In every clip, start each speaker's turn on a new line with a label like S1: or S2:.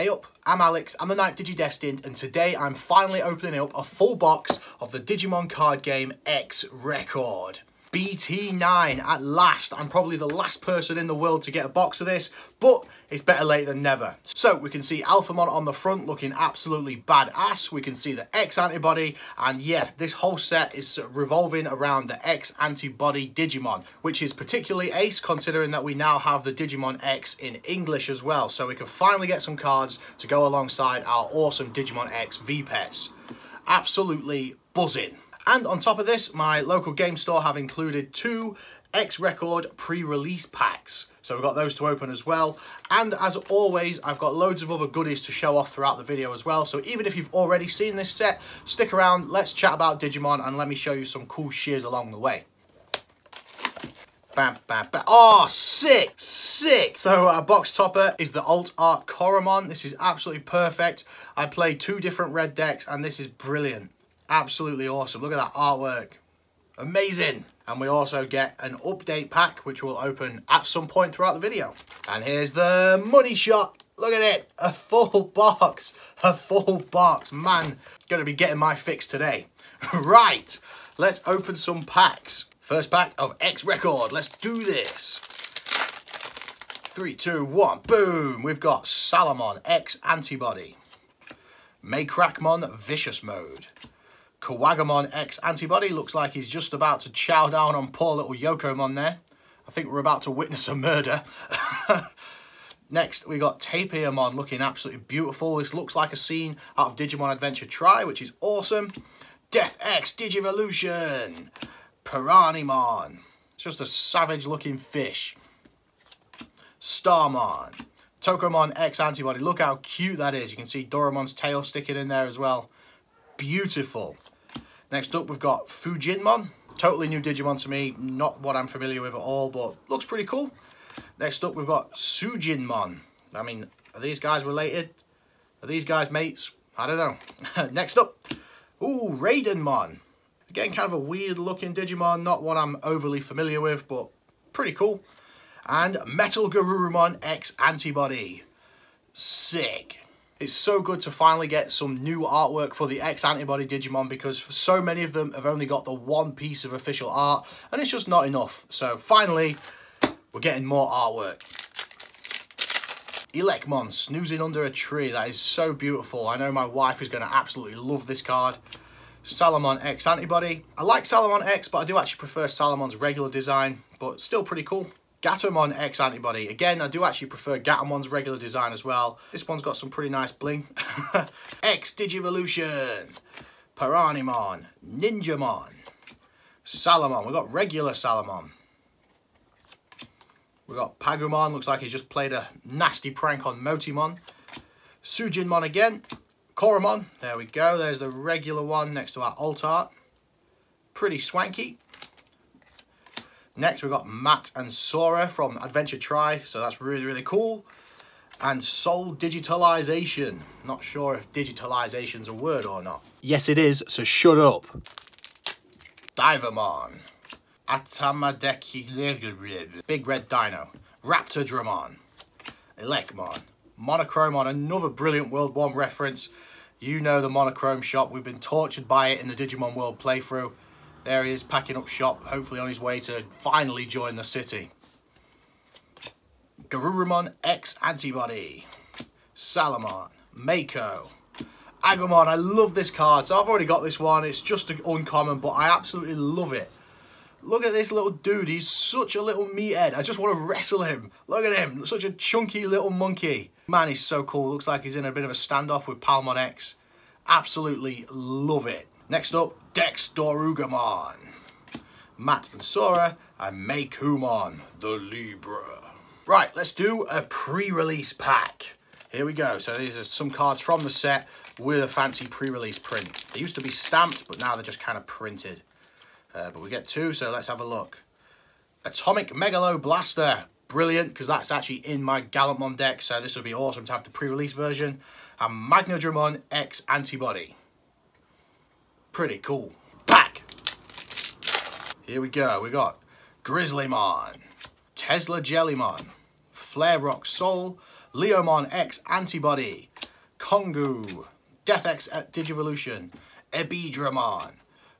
S1: Hey up, I'm Alex, I'm the Night Digidestined, and today I'm finally opening up a full box of the Digimon card game X Record. BT9 at last. I'm probably the last person in the world to get a box of this, but it's better late than never. So we can see Alphamon on the front looking absolutely badass. We can see the X antibody, and yeah, this whole set is revolving around the X antibody Digimon, which is particularly ace considering that we now have the Digimon X in English as well. So we can finally get some cards to go alongside our awesome Digimon X V-Pets. Absolutely buzzing. And on top of this, my local game store have included two X-Record pre-release packs. So we've got those to open as well. And as always, I've got loads of other goodies to show off throughout the video as well. So even if you've already seen this set, stick around, let's chat about Digimon and let me show you some cool shears along the way. Bam, bam, bam. Oh, sick, sick. So our box topper is the Alt Art Koromon. This is absolutely perfect. I played two different red decks and this is brilliant. Absolutely awesome. Look at that artwork. Amazing. And we also get an update pack, which will open at some point throughout the video. And here's the money shot. Look at it. A full box. A full box. Man, going to be getting my fix today. right. Let's open some packs. First pack of X Record. Let's do this. Three, two, one. Boom. We've got Salamon X Antibody. Maycrackmon Vicious Mode. Kuwagamon X Antibody looks like he's just about to chow down on poor little Yokomon there. I think we're about to witness a murder. Next, we got Tapirmon looking absolutely beautiful. This looks like a scene out of Digimon Adventure Tri, which is awesome. Death X Digivolution. Piranimon. It's just a savage looking fish. Starmon. Tokomon X Antibody. Look how cute that is. You can see Doraemon's tail sticking in there as well. Beautiful. Next up, we've got Fujinmon. Totally new Digimon to me. Not what I'm familiar with at all, but looks pretty cool. Next up, we've got Suijinmon. I mean, are these guys related? Are these guys mates? I don't know. Next up, ooh, Raidenmon. Again, kind of a weird looking Digimon. Not one I'm overly familiar with, but pretty cool. And Metal Garurumon X Antibody. Sick. It's so good to finally get some new artwork for the X-Antibody Digimon because so many of them have only got the one piece of official art and it's just not enough. So finally, we're getting more artwork. Elecmon snoozing under a tree. That is so beautiful. I know my wife is going to absolutely love this card. Salamon X Antibody. I like Salamon X, but I do actually prefer Salamon's regular design, but still pretty cool. Gatomon X Antibody. Again, I do actually prefer Gatomon's regular design as well. This one's got some pretty nice bling. X Digivolution. Piranimon. Ninjamon. Salamon. We've got regular Salamon. We've got Pagumon. Looks like he's just played a nasty prank on Motimon. Suijinmon again. Koromon. There we go. There's the regular one next to our alt art. Pretty swanky. Next, we've got Matt and Sora from Adventure Tri, so that's really, really cool. And Soul Digitalization. Not sure if digitalization's a word or not.
S2: Yes, it is, so shut up.
S1: Divermon. Atamadeki. Big Red Dino. Raptordramon. Elecmon. Monochromon, another brilliant World 1 reference. You know the Monochrome shop. We've been tortured by it in the Digimon World playthrough. There he is packing up shop, hopefully on his way to finally join the city. Garurumon X Antibody. Salamon. Mako. Agumon, I love this card. So I've already got this one. It's just uncommon, but I absolutely love it. Look at this little dude. He's such a little meathead. I just want to wrestle him. Look at him. Such a chunky little monkey. Man, he's so cool. Looks like he's in a bit of a standoff with Palmon X. Absolutely love it. Next up, Dex Dorugamon. Matt and Sora, and Meicoomon, the Libra. Right, let's do a pre-release pack. Here we go. So these are some cards from the set with a fancy pre-release print. They used to be stamped, but now they're just kind of printed. Uh, but we get two, so let's have a look. Atomic Megalo Blaster. Brilliant, because that's actually in my Gallantmon deck, so this would be awesome to have the pre-release version. And Magnadramon X Antibody pretty cool. Pack! Here we go. We got Grizzlymon, Tesla Jellymon, Flare Rock Soul, Leomon X Antibody, Kongu, Death X at Digivolution, Ebidramon,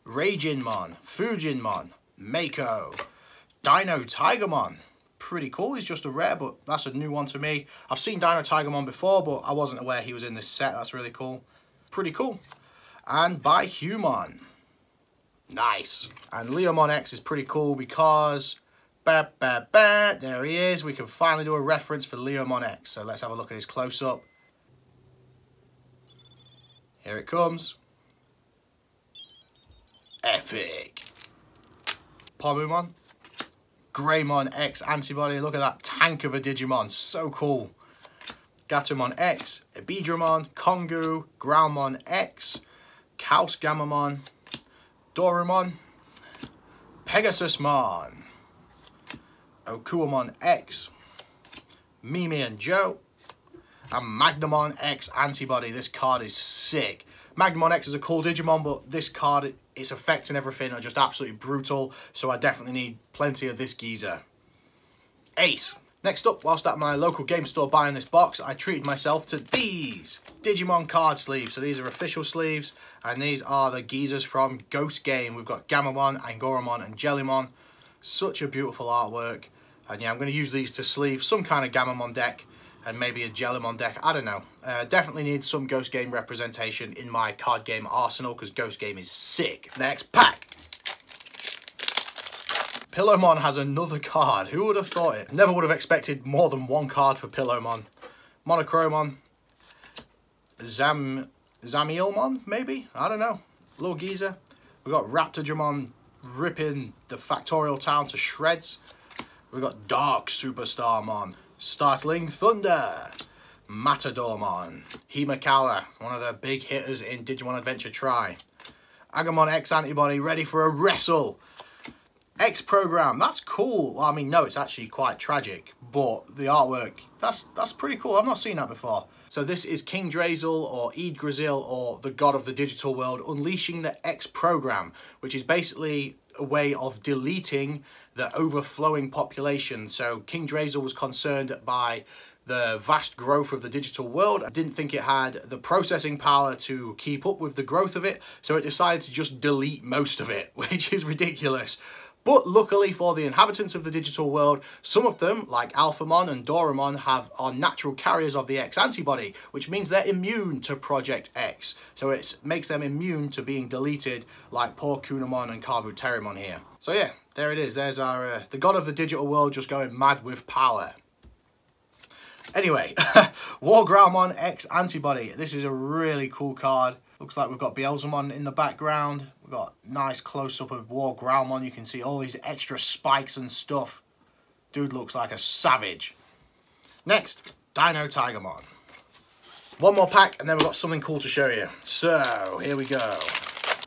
S1: Ragingmon, Fujinmon, Mako, Dino Tigermon. Pretty cool, he's just a rare, but that's a new one to me. I've seen Dino Tigermon before, but I wasn't aware he was in this set. That's really cool. Pretty cool. And by Human. Nice. And Leomon X is pretty cool because Ba, ba, ba. There he is. We can finally do a reference for Leomon X. So let's have a look at his close-up. Here it comes. Epic. Pomumon. Greymon X antibody. Look at that tank of a Digimon. So cool. Gatomon X, Ebidramon, Kongu, Groundmon X, Kaus Gamamon, Dorumon, Pegasusmon, Okuamon X, Mimi and Joe, and Magnamon X Antibody. This card is sick. Magnamon X is a cool Digimon, but this card, its effects and everything are just absolutely brutal, so I definitely need plenty of this geezer. Ace. Next up, whilst at my local game store buying this box, I treated myself to these Digimon card sleeves. So these are official sleeves, and these are the geezers from Ghost Game. We've got Gammamon, Angoramon, and Jellymon. Such a beautiful artwork. And yeah, I'm going to use these to sleeve some kind of Gammamon deck and maybe a Jellymon deck. I don't know. Uh, definitely need some Ghost Game representation in my card game arsenal because Ghost Game is sick. Next pack. Pillowmon has another card. Who would have thought it? Never would have expected more than one card for Pillowmon. Monochromon. Zam Zamielmon, maybe? I don't know. Little geezer. We've got Raptordramon ripping the Factorial Town to shreds. We've got Dark Superstarmon, Startling Thunder, Matadormon, Himekawa, one of the big hitters in Digimon Adventure Tri. Agumon X Antibody ready for a wrestle. X Program, that's cool. I mean, no, it's actually quite tragic, but the artwork, that's that's pretty cool. I've not seen that before. So this is King Drasil or Yggdrasil or the god of the digital world unleashing the X Program, which is basically a way of deleting the overflowing population. So King Drasil was concerned by the vast growth of the digital world. I didn't think it had the processing power to keep up with the growth of it, so it decided to just delete most of it, which is ridiculous. But luckily for the inhabitants of the digital world, some of them, like Alphamon and Dorumon, have are natural carriers of the X antibody, which means they're immune to Project X. So it makes them immune to being deleted, like poor Kunemon and Kabuterimon here. So yeah, there it is. There's our uh, the god of the digital world just going mad with power. Anyway, War X Antibody. This is a really cool card. Looks like we've got Beelzemon in the background. We've got nice close-up of War Groundmon. You can see all these extra spikes and stuff. Dude looks like a savage. Next, Dino Tigermon. One more pack and then we've got something cool to show you. So, here we go.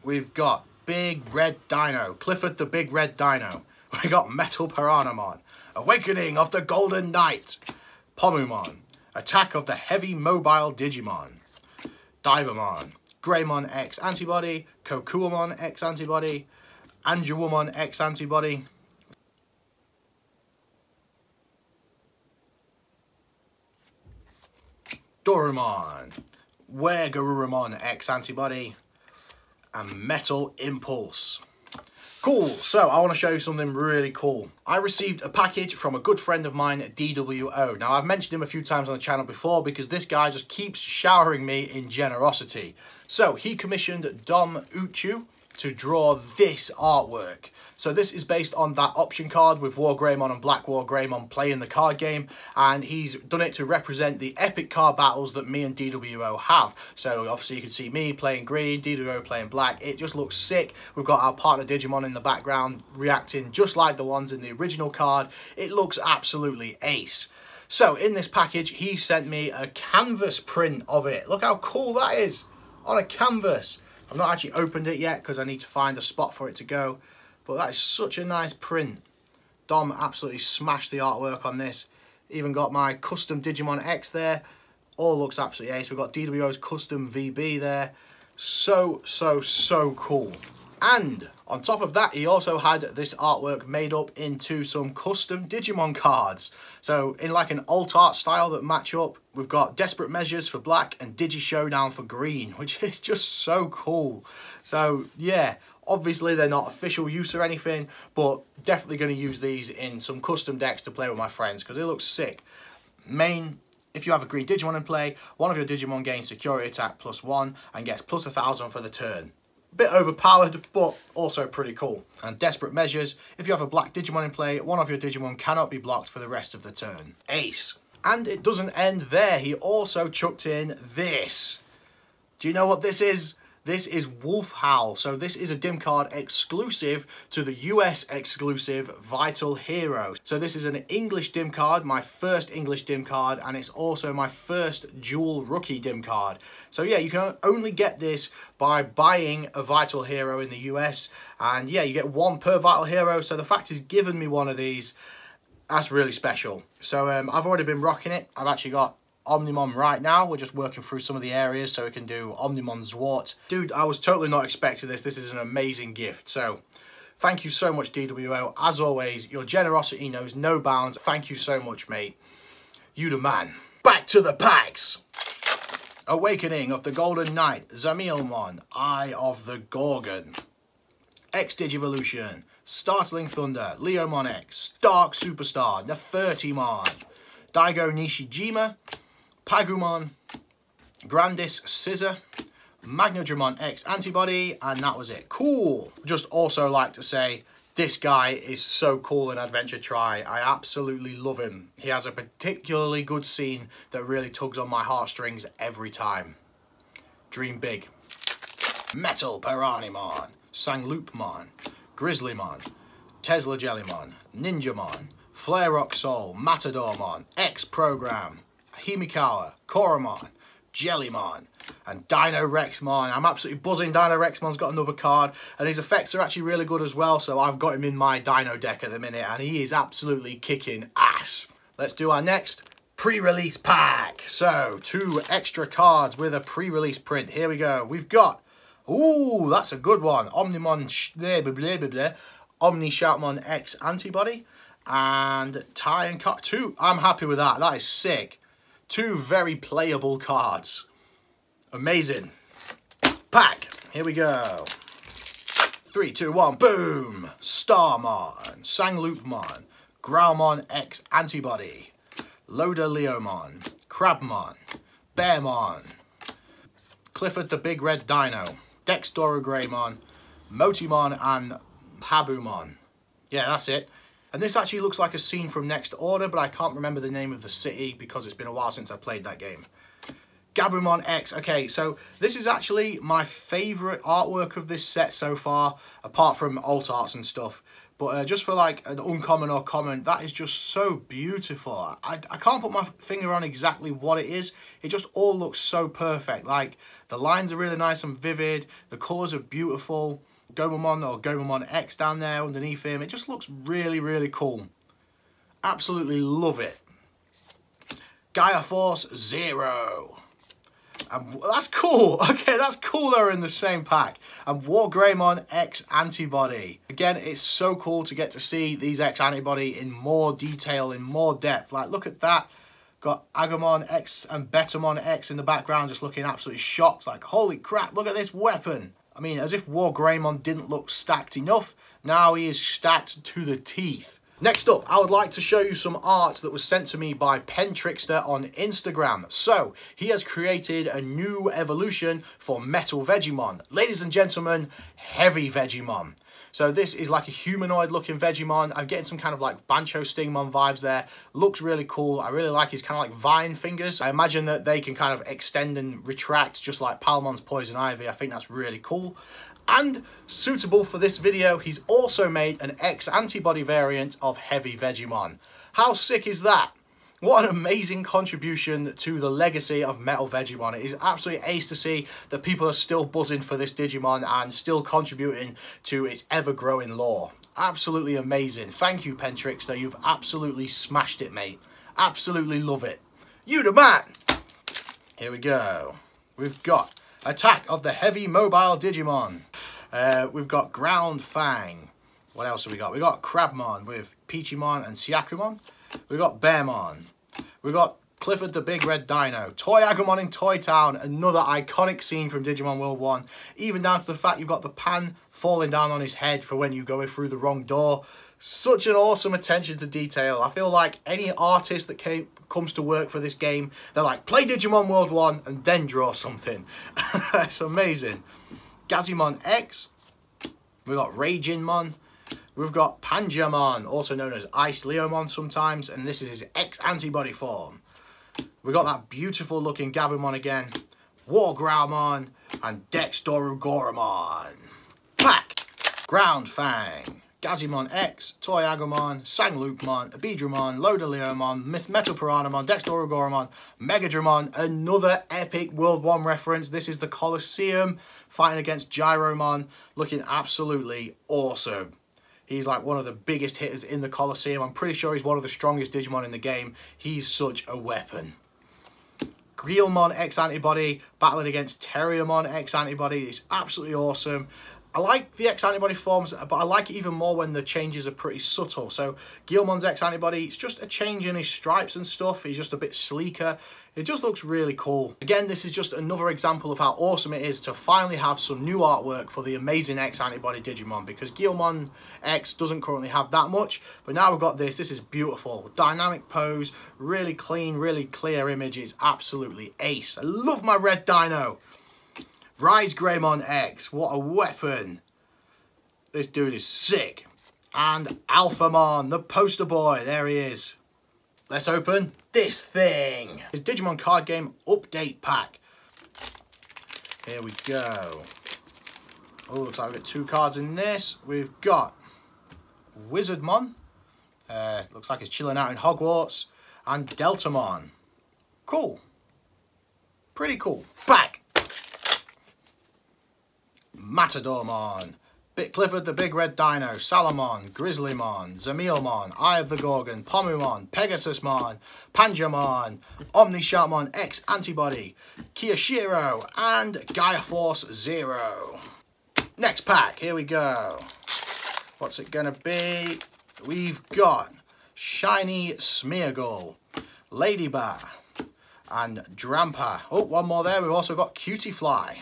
S1: We've got Big Red Dino. Clifford the Big Red Dino. We got Metal Piranimon. Awakening of the Golden Knight. Pomumon. Attack of the Heavy Mobile Digimon. Divermon. Greymon X antibody, Kokuwamon X antibody, Angewomon X antibody. Dorumon, Weregarurumon X antibody, and Metal Impulse. Cool, so I want to show you something really cool. I received a package from a good friend of mine DWO. Now, I've mentioned him a few times on the channel before because this guy just keeps showering me in generosity. So, he commissioned Dom Uchu to draw this artwork. So this is based on that option card with War Greymon and Black War Greymon playing the card game and he's done it to represent the epic card battles that me and DWO have. So obviously you can see me playing green, DWO playing black. It just looks sick. We've got our partner Digimon in the background reacting just like the ones in the original card. It looks absolutely ace. So in this package, he sent me a canvas print of it. Look how cool that is on a canvas. I've not actually opened it yet because I need to find a spot for it to go. But that is such a nice print. Dom absolutely smashed the artwork on this. Even got my custom Digimon X there. All looks absolutely ace. We've got DWO's custom VB there. So, so, so cool. And On top of that, he also had this artwork made up into some custom Digimon cards. So in like an alt art style that match up, we've got Desperate Measures for black and Digi Showdown for green, which is just so cool. So yeah, obviously they're not official use or anything, but definitely going to use these in some custom decks to play with my friends because it looks sick. Main if you have a green Digimon in play, one of your Digimon gains security attack plus one and gets plus a thousand for the turn bit overpowered, but also pretty cool. And Desperate Measures, if you have a black Digimon in play, one of your Digimon cannot be blocked for the rest of the turn. Ace. And it doesn't end there, he also chucked in this. Do you know what this is? This is Wolf Howl. So this is a dim card exclusive to the US exclusive Vital Hero. So this is an English dim card, my first English dim card, and it's also my first dual rookie dim card. So yeah, you can only get this by buying a Vital Hero in the US. And yeah, you get one per Vital Hero. So the fact is given me one of these, that's really special. So um, I've already been rocking it. I've actually got Omnimon right now. We're just working through some of the areas so we can do Omnimon Zwart. Dude, I was totally not expecting this. This is an amazing gift. So thank you so much, DWO. As always, your generosity knows no bounds. Thank you so much, mate. You the man. Back to the packs. Awakening of the Golden Knight, Zamielmon, Eye of the Gorgon. X-Digivolution, Startling Thunder, Leomon X, Dark Superstar, Nefertimon, Daigo Nishijima, Pagumon, Grandis Scissor, Magnadramon X Antibody, and that was it. Cool! Just also like to say, this guy is so cool in Adventure Tri. I absolutely love him. He has a particularly good scene that really tugs on my heartstrings every time. Dream big. Metal Piranimon, Sangloupmon, Grizzlymon, Tesla Jellymon, Ninjamon, Flare Rock Soul, Matadormon, X Program, Himekawa, Koromon, Jellymon, and Dino Rexmon. I'm absolutely buzzing. Dino Rexmon's got another card, and his effects are actually really good as well, so I've got him in my Dino deck at the minute, and he is absolutely kicking ass. Let's do our next pre-release pack. So, two extra cards with a pre-release print. Here we go. We've got, ooh, that's a good one. Omnimon, blah, blah, blah, blah, blah. Omni Shoutmon X Antibody and Tie and Cut 2. I'm happy with that. That is sick. Two very playable cards. Amazing. Pack. Here we go. Three, two, one, boom! Starmon, Sangloupmon, Growlmon X Antibody, Loda Leomon, Crabmon, Bearmon, Clifford the Big Red Dino, Dexdora Greymon, Motimon and Habumon. Yeah, that's it. And this actually looks like a scene from Next Order, but I can't remember the name of the city because it's been a while since I played that game. Gabumon X. Okay, so this is actually my favourite artwork of this set so far, apart from alt arts and stuff. But uh, just for like an uncommon or common, that is just so beautiful. I, I can't put my finger on exactly what it is. It just all looks so perfect. Like the lines are really nice and vivid. The colours are beautiful. Gomamon or Gomamon X down there underneath him. It just looks really, really cool. Absolutely love it. Gaia Force Zero. And that's cool. Okay, that's cool they're in the same pack. And War Greymon X Antibody. Again, it's so cool to get to see these X Antibody in more detail, in more depth. Like, look at that. Got Agumon X and Betamon X in the background just looking absolutely shocked. Like, holy crap, look at this weapon. I mean, as if War Greymon didn't look stacked enough, now he is stacked to the teeth. Next up, I would like to show you some art that was sent to me by Pentrickster on Instagram. So, he has created a new evolution for Metal Vegiemon. Ladies and gentlemen, Heavy Vegiemon. So this is like a humanoid looking Vegiemon. I'm getting some kind of like Bancho Stingmon vibes there. Looks really cool. I really like his kind of like vine fingers. I imagine that they can kind of extend and retract just like Palmon's Poison Ivy. I think that's really cool. And suitable for this video, he's also made an X antibody variant of Heavy Vegiemon. How sick is that? What an amazing contribution to the legacy of Metal Vegiemon. It is absolutely ace to see that people are still buzzing for this Digimon and still contributing to its ever-growing lore. Absolutely amazing. Thank you, Pentrickster. You've absolutely smashed it, mate. Absolutely love it. You the man! Here we go. We've got Attack of the Heavy Mobile Digimon. Uh, we've got Ground Fang. What else have we got? We got Crabmon with Peachymon and Siakrumon. We've got Bearmon. We've got Clifford the Big Red Dino. Toy Agumon in Toy Town. Another iconic scene from Digimon World 1. Even down to the fact you've got the pan falling down on his head for when you go through the wrong door. Such an awesome attention to detail. I feel like any artist that came, comes to work for this game, they're like, play Digimon World 1 and then draw something. it's amazing. Gazimon X. We've got Ragingmon. We've got Panjyamon, also known as Ice Leomon sometimes, and this is his ex-antibody form. We've got that beautiful looking Gabumon again, War Growlmon, and Dexdoru Goramon. Pack! Ground Fang. Gazimon X, Toy Agumon, Sangloupmon, Ebidramon, Lodaleomon, Metal Piranimon, Dexdorogoramon, Megadramon, another epic World 1 reference. This is the Colosseum fighting against Gyromon, looking absolutely awesome. He's like one of the biggest hitters in the Colosseum. I'm pretty sure he's one of the strongest Digimon in the game. He's such a weapon. Guilmon X Antibody battling against Terriermon X Antibody. It's absolutely awesome. I like the X antibody forms, but I like it even more when the changes are pretty subtle. So Guilmon's X antibody, it's just a change in his stripes and stuff. He's just a bit sleeker. It just looks really cool. Again, this is just another example of how awesome it is to finally have some new artwork for the amazing X antibody Digimon because Guilmon X doesn't currently have that much, but now we've got this. This is beautiful. Dynamic pose, really clean, really clear image. It's absolutely ace. I love my red dino. Rise Greymon X, what a weapon. This dude is sick. And Alphamon, the poster boy, there he is. Let's open this thing. His Digimon card game update pack. Here we go. Oh, looks like we've got two cards in this. We've got Wizardmon. Uh, looks like it's chilling out in Hogwarts. And Deltamon. Cool. Pretty cool. Back. Matadormon, Bit Clifford the Big Red Dino, Salamon, Grizzlymon, Zamielmon, Eye of the Gorgon, Pomumon, Pegasusmon, Panjyamon, Omni Omnisharkmon X Antibody, Kiyashiro, and Gaia Force Zero. Next pack, here we go. What's it gonna be? We've got Shiny Smeargle, Ledyba, and Drampa. Oh, one more there. We've also got Cutiefly.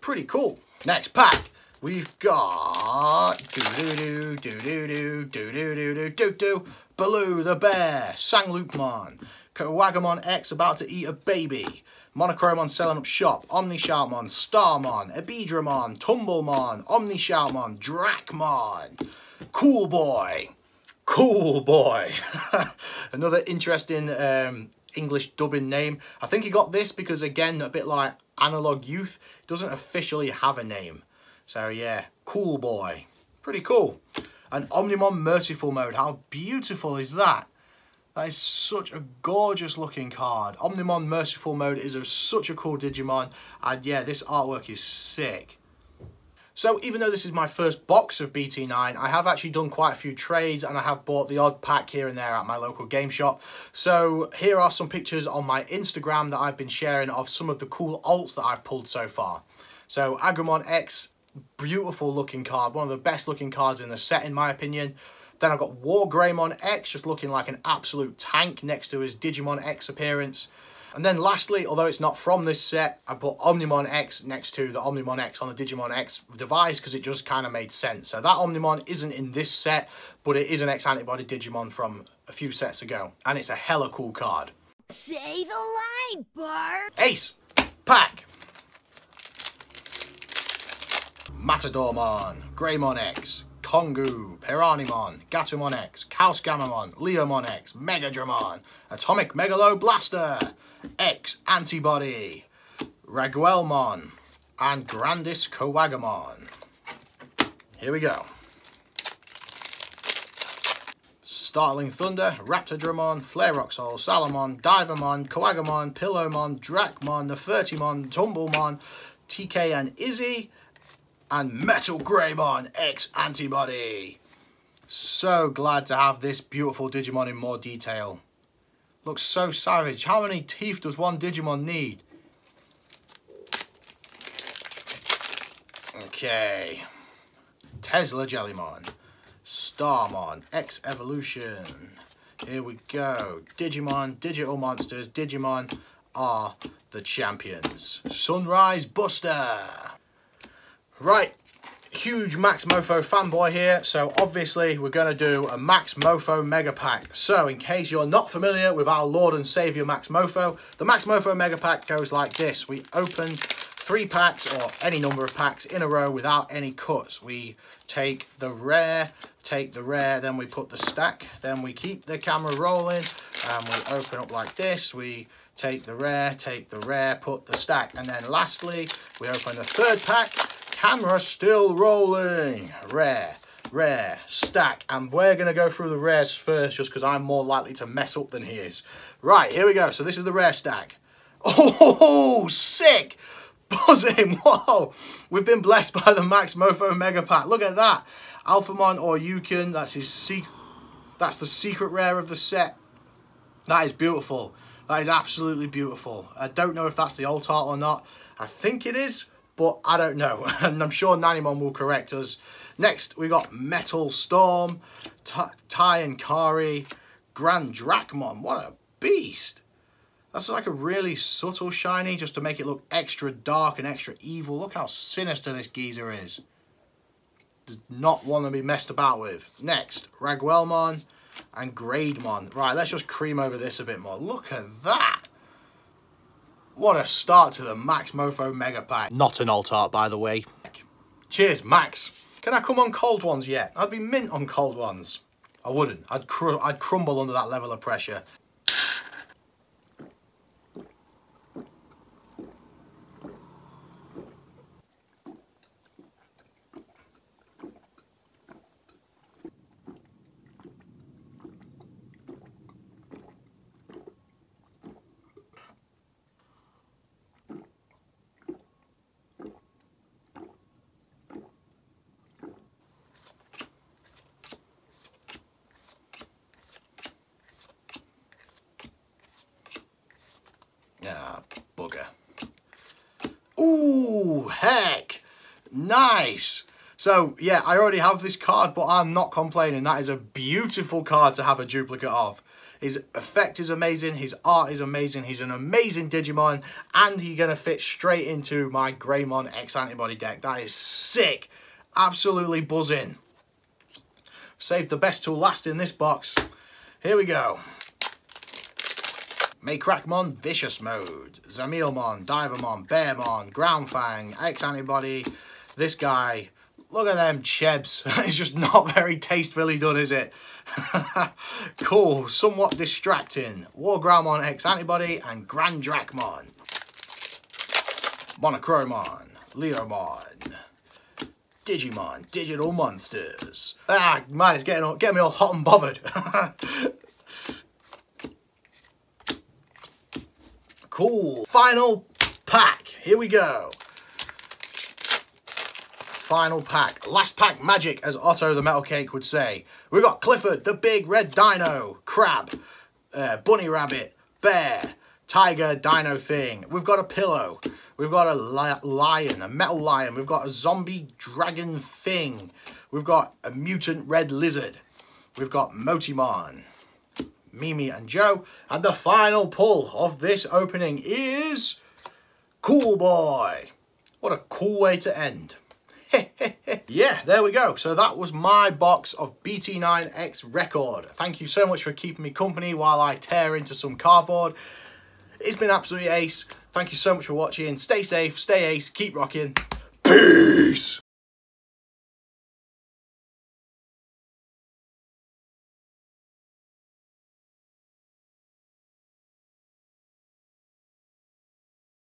S1: Pretty cool. Next pack, we've got do do do do do do do do do do do do Baloo the bear, Sangloupmon, Kuwagamon X about to eat a baby, Monochromon selling up shop, Omnisharkmon, Starmon, Ebidramon, Tumblemon, Omnisharkmon, Dracmon, Cool Boy, Cool Boy. Another interesting um, English dubbing name. I think he got this because again, a bit like Analog Youth, doesn't officially have a name. So yeah, cool boy. Pretty cool. And Omnimon Merciful Mode, how beautiful is that? That is such a gorgeous looking card. Omnimon Merciful Mode is a, such a cool Digimon. And yeah, this artwork is sick. So even though this is my first box of BT9, I have actually done quite a few trades and I have bought the odd pack here and there at my local game shop. So here are some pictures on my Instagram that I've been sharing of some of the cool alts that I've pulled so far. So Agumon X, beautiful looking card, one of the best looking cards in the set in my opinion. Then I've got War Greymon X, just looking like an absolute tank next to his Digimon X appearance. And then lastly, although it's not from this set, I put Omnimon X next to the Omnimon X on the Digimon X device because it just kind of made sense. So that Omnimon isn't in this set, but it is an X-Antibody Digimon from a few sets ago. And it's a hella cool card.
S3: Say the line, Bart!
S1: Ace! Pack! Matadormon, Greymon X, Kongu, Piranimon, Gatomon X, Kausgammamon, Leomon X, Megadramon, Atomic Megalo Blaster, X Antibody, Raguelmon, and Grandis Kuwagamon. Here we go. Startling Thunder, Raptor Raptordramon, Flareoxol, Salamon, Divermon, Kuwagamon, Pillowmon, Dracmon, Nefertimon, Tumblemon, TK and Izzy, and Metal Greymon X Antibody. So glad to have this beautiful Digimon in more detail. Looks so savage. How many teeth does one Digimon need? Okay. Tesla Jellymon. Starmon. X Evolution. Here we go. Digimon, Digital Monsters, Digimon are the champions. Sunrise Buster. Right, huge Max Mofo fanboy here, so obviously we're going to do a Max Mofo Mega Pack. So in case you're not familiar with our Lord and Saviour Max Mofo, the Max Mofo Mega Pack goes like this. We open three packs or any number of packs in a row without any cuts. We take the rare, take the rare, then we put the stack, then we keep the camera rolling and we open up like this. We take the rare, take the rare, put the stack, and then lastly, we open the third pack, camera still rolling, rare, rare, stack, and we're going to go through the rares first just because I'm more likely to mess up than he is. Right, here we go. So this is the rare stack. Oh, sick! Buzzing, whoa! We've been blessed by the Max Mofo Mega Pack. Look at that. Alphamon or Yukon, that's his secret. That's the secret rare of the set. That is beautiful. That is absolutely beautiful. I don't know if that's the alt art or not. I think it is, but I don't know. And I'm sure Nanimon will correct us. Next, we got Metal Storm, Tai and Kari, Grand Dracmon. What a beast. That's like a really subtle shiny just to make it look extra dark and extra evil. Look how sinister this geezer is. Does not want to be messed about with. Next, Raguelmon and Grademon. Right, let's just cream over this a bit more. Look at that. What a start to the Max Mofo Mega Pack.
S2: Not an alt art, by the way.
S1: Cheers, Max. Can I come on cold ones yet? I'd be mint on cold ones. I wouldn't. I'd, cr I'd crumble under that level of pressure. Ah, bugger. Ooh, heck. Nice. So, yeah, I already have this card, but I'm not complaining. That is a beautiful card to have a duplicate of. His effect is amazing. His art is amazing. He's an amazing Digimon. And he's going to fit straight into my Greymon X Antibody deck. That is sick. Absolutely buzzing. Saved the best till last in this box. Here we go. Maycrackmon, Vicious Mode, Zamielmon, Divermon, Bearmon, Groundfang, X-Antibody, this guy. Look at them chebs. it's just not very tastefully done, is it? cool, somewhat distracting. Wargroundmon, X-Antibody, and Grand Dracmon. Monochromon, Leomon, Digimon, Digital Monsters. Ah, man, it's getting, getting me all hot and bothered. Cool. Final pack. Here we go. Final pack. Last pack magic, as Otto the Metal Cake would say. We've got Clifford, the big red dino, crab, uh, bunny rabbit, bear, tiger, dino thing. We've got a pillow. We've got a li lion, a metal lion. We've got a zombie dragon thing. We've got a mutant red lizard. We've got Motimon. Mimi and Joe. And the final pull of this opening is Cool Boy. What a cool way to end. yeah, there we go. So that was my box of BT9X Record. Thank you so much for keeping me company while I tear into some cardboard. It's been absolutely ace. Thank you so much for watching. Stay safe, stay ace, keep rocking. Peace!